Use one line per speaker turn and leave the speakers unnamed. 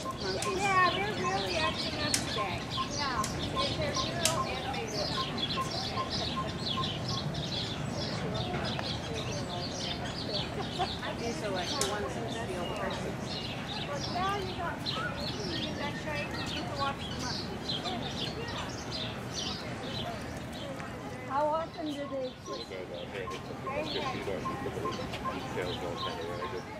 monkeys.
Yeah, they're really acting up today. Yeah, they're, real animated.
These are like the ones that steal purses.
Well, now you got, you use that tray, you can watch the monkeys. How often do they?
So the guys here, they took about 50 bucks and put the details on kind of